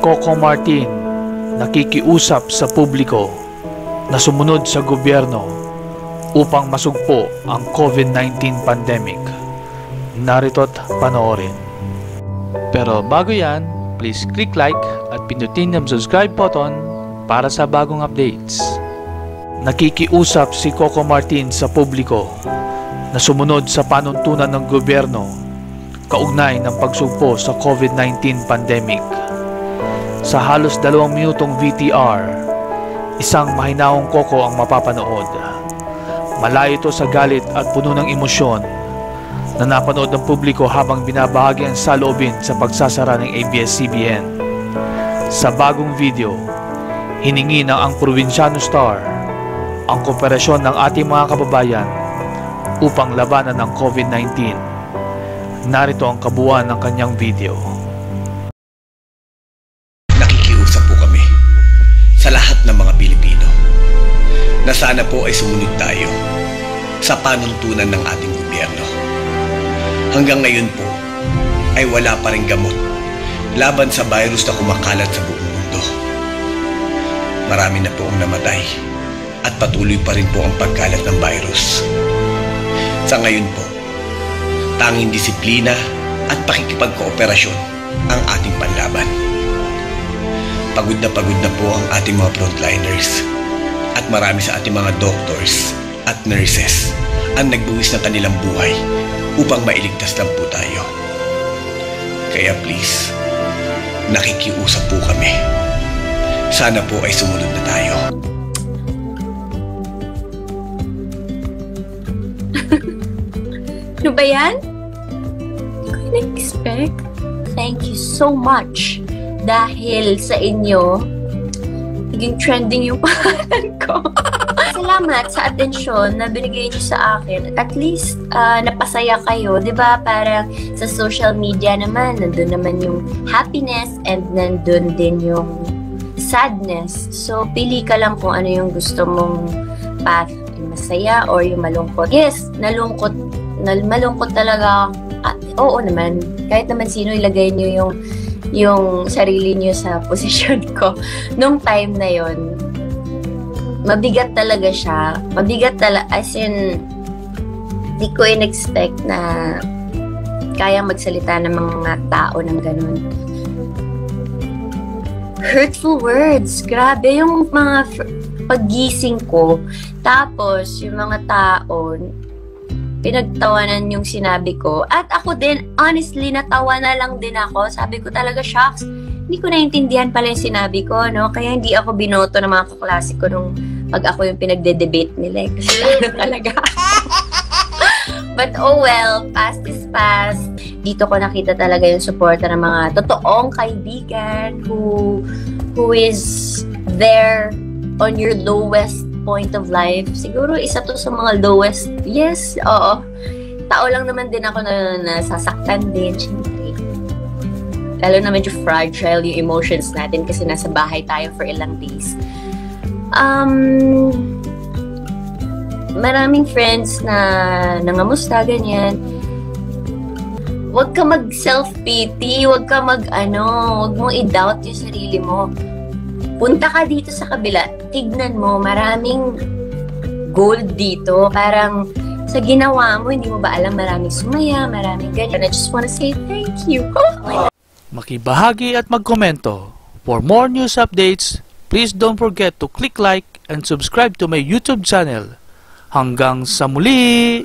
Coco Martin nakikiusap sa publiko na sumunod sa gobyerno upang masugpo ang COVID-19 pandemic. Narito't panoorin. Pero bago yan, please click like at pindutin ang subscribe button para sa bagong updates. Nakikiusap si Coco Martin sa publiko na sumunod sa panuntunan ng gobyerno kaugnay ng pagsugpo sa COVID-19 pandemic. Sa halos dalawang minutong VTR, isang mahinahong koko ang mapapanood. Malayo ito sa galit at puno ng emosyon na napanood ng publiko habang binabahagi ang saloobin sa pagsasara ng ABS-CBN. Sa bagong video, hiningi ng ang Provinciano Star ang kooperasyon ng ating mga kababayan upang labanan ng COVID-19. Narito ang kabuuan ng kanyang video. Lahat ng mga Pilipino na sana po ay sumunod tayo sa panuntunan ng ating gobyerno. Hanggang ngayon po ay wala pa rin gamot laban sa virus na kumakalat sa buong mundo. Marami na po ang namatay at patuloy pa rin po ang pagkalat ng virus. Sa ngayon po, tanging disiplina at pakikipagkooperasyon ang ating panlaban. Pagod na pagod na po ang ating mga frontliners at marami sa ating mga doctors at nurses ang nagbuwis ng kanilang buhay upang mailigtas lang po tayo. Kaya please, nakikiusap po kami. Sana po ay sumunod na tayo. Ano ba yan? Hindi ko in-expect. Thank you so much. Dahil sa inyo, naging trending yung pangalan ko. Salamat sa atensyon na binigay niyo sa akin. At least, ah, napasaya kayo. ba Parang sa social media naman, nandun naman yung happiness and nandun din yung sadness. So, pili ka lang kung ano yung gusto mong path. Yung masaya or yung malungkot. Yes, nalungkot. Nal malungkot talaga. Ah, oo naman. Kahit naman sino ilagay niyo yung yung sarili niyo sa posisyon ko. Nung time na yon mabigat talaga siya. Mabigat talaga as in di ko in-expect na kaya magsalita ng mga tao ng ganun. Hurtful words. Grabe yung mga paggising ko. Tapos yung mga tao pinagtawanan yung sinabi ko. At ako din, honestly, natawa na lang din ako. Sabi ko talaga, shocks, hindi ko naintindihan pala yung sinabi ko, no? Kaya hindi ako binoto ng mga kaklase ko nung pag ako yung pinagde-debate nila. eh. Kasi ano talaga But oh well, past is past. Dito ko nakita talaga yung suporta ng mga totoong kaibigan who who is there on your lowest point of life. Siguro isa to sa mga lowest. Yes, oo. Tao lang naman din ako na nasasaktan din, syempre. Lalo na medyo fragile yung emotions natin kasi nasa bahay tayo for ilang days. Um, maraming friends na nangamusta, ganyan. Huwag ka mag self-pity, huwag ka mag ano, huwag mong i-doubt yung sarili mo punta ka dito sa kabila, tignan mo, maraming gold dito. Parang sa ginawa mo, hindi mo ba alam maraming sumaya, maraming ganyan. I just wanna say thank you. Oh, Makibahagi at magkomento. For more news updates, please don't forget to click like and subscribe to my YouTube channel. Hanggang sa muli!